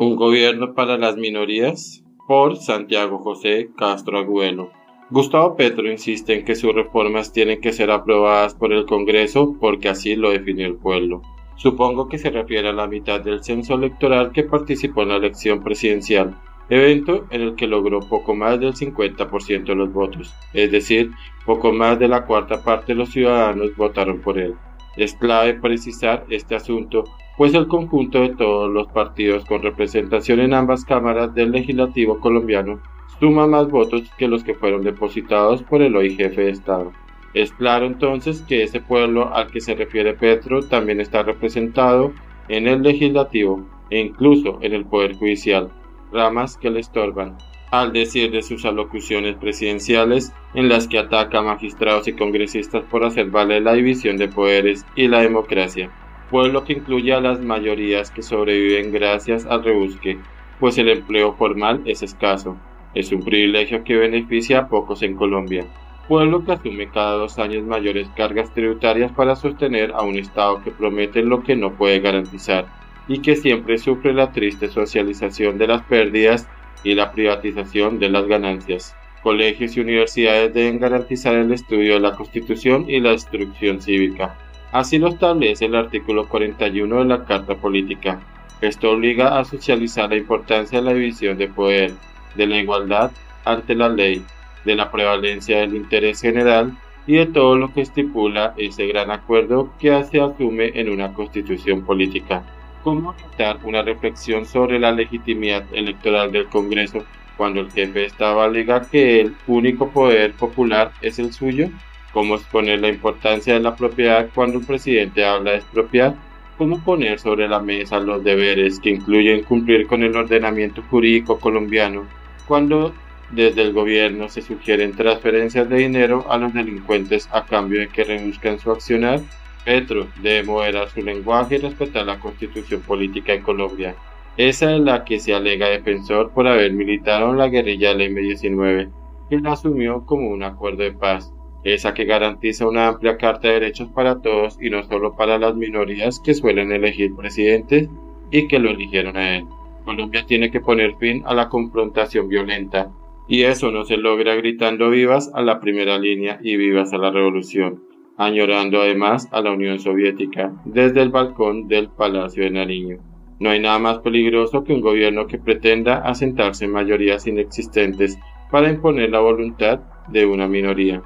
Un gobierno para las minorías por Santiago José Castro Agüelo. Gustavo Petro insiste en que sus reformas tienen que ser aprobadas por el Congreso porque así lo define el pueblo. Supongo que se refiere a la mitad del censo electoral que participó en la elección presidencial, evento en el que logró poco más del 50% de los votos, es decir, poco más de la cuarta parte de los ciudadanos votaron por él. Es clave precisar este asunto pues el conjunto de todos los partidos con representación en ambas cámaras del legislativo colombiano suma más votos que los que fueron depositados por el hoy jefe de Estado. Es claro entonces que ese pueblo al que se refiere Petro también está representado en el legislativo e incluso en el poder judicial, ramas que le estorban, al decir de sus alocuciones presidenciales en las que ataca a magistrados y congresistas por hacer valer la división de poderes y la democracia pueblo que incluye a las mayorías que sobreviven gracias al rebusque, pues el empleo formal es escaso. Es un privilegio que beneficia a pocos en Colombia. Pueblo que asume cada dos años mayores cargas tributarias para sostener a un Estado que promete lo que no puede garantizar y que siempre sufre la triste socialización de las pérdidas y la privatización de las ganancias. Colegios y universidades deben garantizar el estudio de la Constitución y la instrucción cívica Así lo establece el artículo 41 de la Carta Política. Esto obliga a socializar la importancia de la división de poder, de la igualdad ante la ley, de la prevalencia del interés general y de todo lo que estipula ese gran acuerdo que se asume en una constitución política. ¿Cómo orientar una reflexión sobre la legitimidad electoral del Congreso cuando el jefe de Estado alega que el único poder popular es el suyo? Cómo exponer la importancia de la propiedad cuando un presidente habla de expropiar, cómo poner sobre la mesa los deberes que incluyen cumplir con el ordenamiento jurídico colombiano cuando desde el gobierno se sugieren transferencias de dinero a los delincuentes a cambio de que reduzcan su accionar. Petro debe moderar su lenguaje y respetar la constitución política en Colombia. Esa es la que se alega defensor por haber militado en la guerrilla del M-19, que la asumió como un acuerdo de paz esa que garantiza una amplia carta de derechos para todos y no solo para las minorías que suelen elegir presidentes y que lo eligieron a él. Colombia tiene que poner fin a la confrontación violenta y eso no se logra gritando vivas a la primera línea y vivas a la revolución, añorando además a la Unión Soviética desde el balcón del Palacio de Nariño. No hay nada más peligroso que un gobierno que pretenda asentarse en mayorías inexistentes para imponer la voluntad de una minoría.